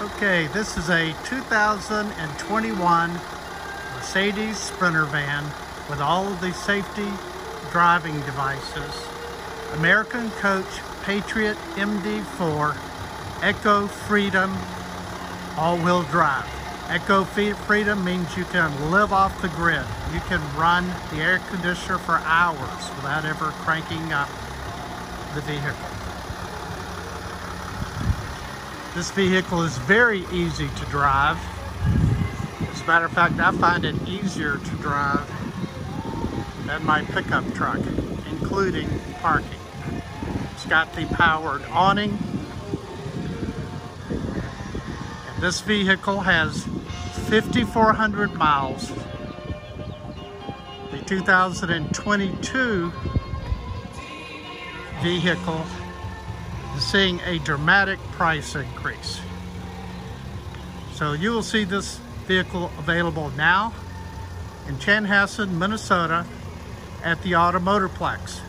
Okay, this is a 2021 Mercedes Sprinter van with all of the safety driving devices. American Coach Patriot MD4 Eco Freedom all-wheel drive. Eco Freedom means you can live off the grid. You can run the air conditioner for hours without ever cranking up the vehicle. This vehicle is very easy to drive. As a matter of fact, I find it easier to drive than my pickup truck, including parking. It's got the powered awning. And this vehicle has 5,400 miles. The 2022 vehicle seeing a dramatic price increase. So you will see this vehicle available now in Chanhassen, Minnesota at the Automotorplex.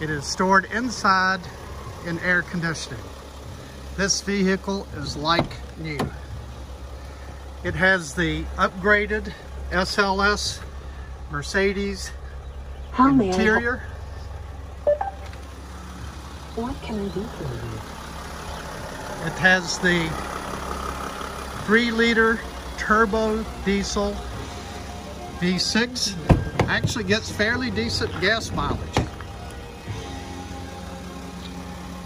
It is stored inside in air conditioning. This vehicle is like new. It has the upgraded SLS Mercedes How interior. What can I do for you? It has the 3 liter turbo diesel V6. Actually gets fairly decent gas mileage.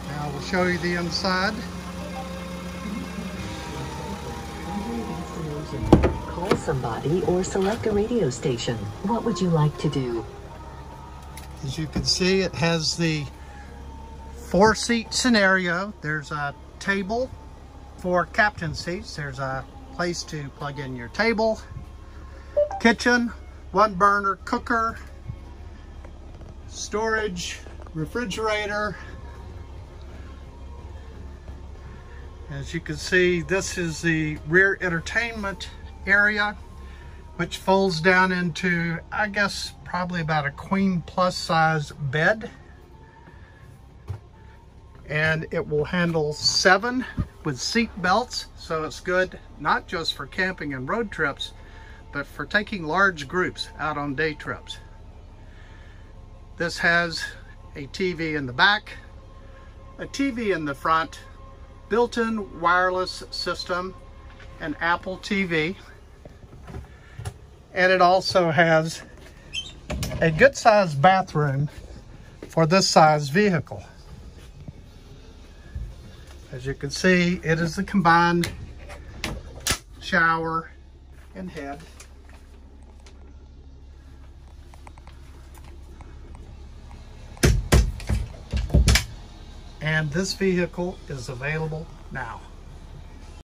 Now we'll show you the inside. Call somebody or select a radio station. What would you like to do? As you can see, it has the four seat scenario. There's a table for captain seats. There's a place to plug in your table, kitchen, one burner cooker, storage, refrigerator. As you can see, this is the rear entertainment area, which folds down into, I guess, probably about a queen plus size bed and it will handle seven with seat belts so it's good not just for camping and road trips but for taking large groups out on day trips. This has a TV in the back a TV in the front built-in wireless system an Apple TV and it also has a good sized bathroom for this size vehicle as you can see, it is a combined shower and head. And this vehicle is available now.